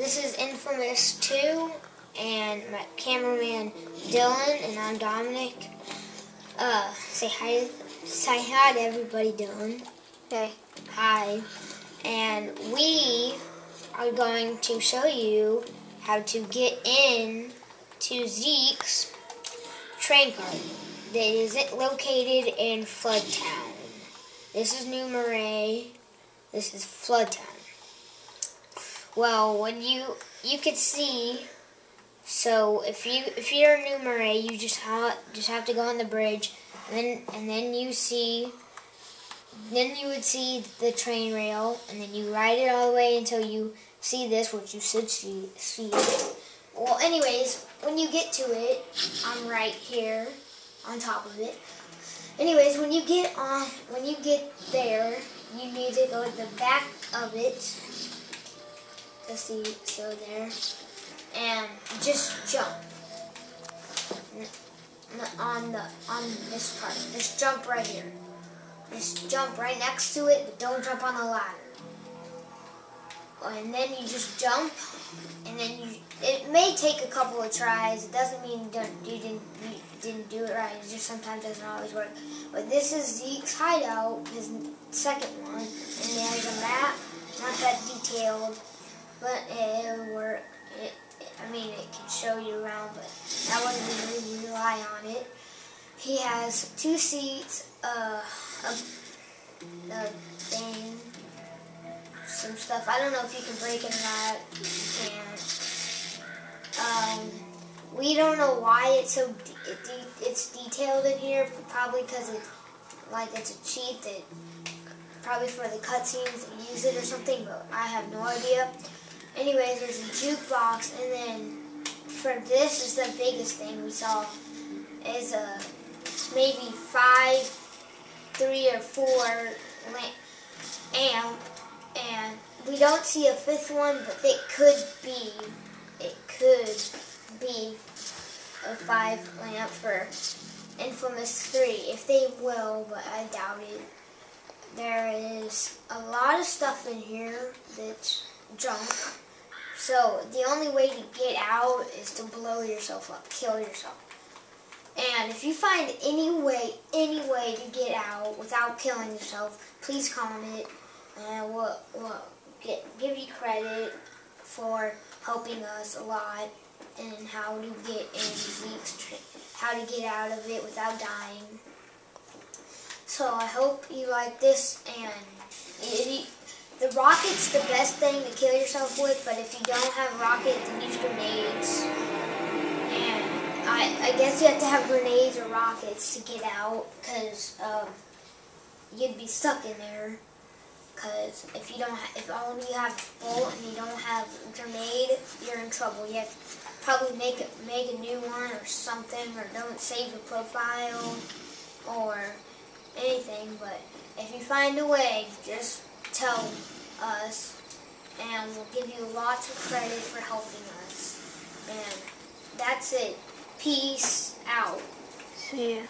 This is Infamous 2, and my cameraman Dylan, and I'm Dominic. Uh, say hi, say hi to everybody, Dylan. Okay. Hi. And we are going to show you how to get in to Zeke's train car that is located in Floodtown. This is New Marais. This is Floodtown. Well, when you you could see, so if you if you're New Marais, you just have just have to go on the bridge, and then and then you see, then you would see the train rail, and then you ride it all the way until you see this, which you should see see. Well, anyways, when you get to it, I'm right here on top of it. Anyways, when you get on, when you get there, you need to go to the back of it See, so there, and just jump on the on this part. Just jump right here. Just jump right next to it, but don't jump on the ladder. And then you just jump, and then you. It may take a couple of tries. It doesn't mean you, you didn't you didn't do it right. It just sometimes doesn't always work. But this is Zeke's hideout, his second one, and there's a map, not that detailed but it work. It, I mean, it can show you around, but I wouldn't really rely on it. He has two seats, uh, a, a thing, some stuff. I don't know if you can break it or not. You can't. Um, we don't know why it's so de it's detailed in here. Probably because it's like it's a cheat that probably for the cutscenes use it or something, but I have no idea. Anyways, there's a jukebox, and then for this is the biggest thing we saw is a maybe five, three or four amp, and we don't see a fifth one, but it could be, it could be a five lamp for Infamous 3, if they will, but I doubt it. There is a lot of stuff in here that's junk. So the only way to get out is to blow yourself up, kill yourself. And if you find any way, any way to get out without killing yourself, please comment and we'll, we'll get, give you credit for helping us a lot and how to get in how to get out of it without dying. So I hope you like this and rocket's the best thing to kill yourself with, but if you don't have rockets, then use grenades. And I, I guess you have to have grenades or rockets to get out, because um, you'd be stuck in there. Because if you don't, if only you have bolt and you don't have grenade, you're in trouble. You have to probably make make a new one or something, or don't save the profile, or anything. But if you find a way, just tell us, and we'll give you lots of credit for helping us. And that's it. Peace out. See ya.